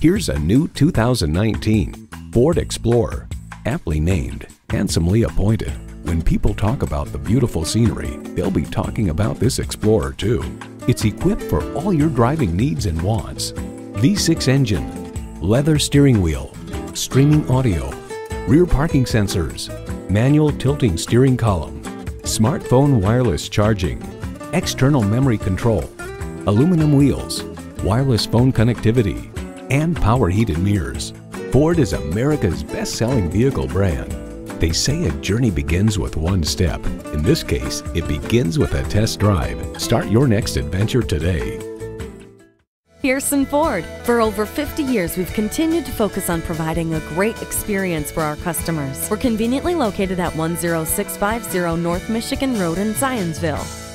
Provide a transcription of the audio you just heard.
Here's a new 2019 Ford Explorer. Aptly named, handsomely appointed. When people talk about the beautiful scenery, they'll be talking about this Explorer too. It's equipped for all your driving needs and wants. V6 engine, leather steering wheel, streaming audio, rear parking sensors, manual tilting steering column, smartphone wireless charging, external memory control, aluminum wheels, wireless phone connectivity, and power heated mirrors. Ford is America's best-selling vehicle brand. They say a journey begins with one step. In this case, it begins with a test drive. Start your next adventure today. Pearson Ford. For over 50 years, we've continued to focus on providing a great experience for our customers. We're conveniently located at 10650 North Michigan Road in Zionsville.